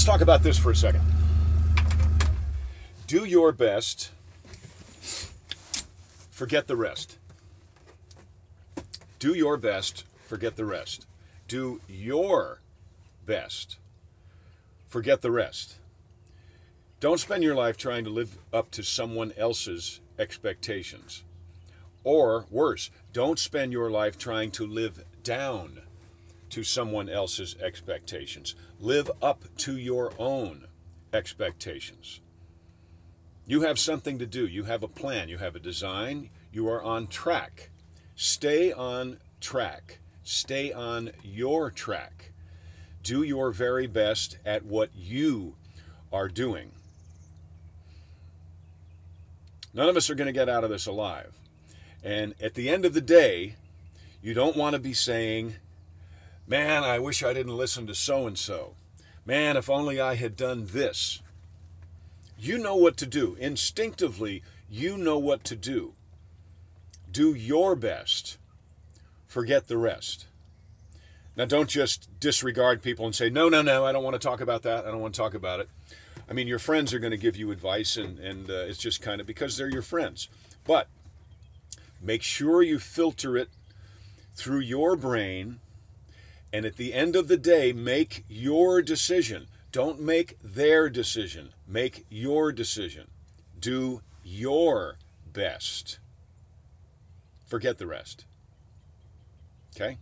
let's talk about this for a second. Do your best, forget the rest. Do your best, forget the rest. Do your best, forget the rest. Don't spend your life trying to live up to someone else's expectations. Or worse, don't spend your life trying to live down to someone else's expectations. Live up to your own expectations. You have something to do. You have a plan. You have a design. You are on track. Stay on track. Stay on your track. Do your very best at what you are doing. None of us are going to get out of this alive. And at the end of the day, you don't want to be saying, Man, I wish I didn't listen to so and so. Man, if only I had done this. You know what to do. Instinctively, you know what to do. Do your best. Forget the rest. Now, don't just disregard people and say, no, no, no, I don't want to talk about that. I don't want to talk about it. I mean, your friends are going to give you advice, and, and uh, it's just kind of because they're your friends. But make sure you filter it through your brain and at the end of the day, make your decision. Don't make their decision. Make your decision. Do your best. Forget the rest. Okay?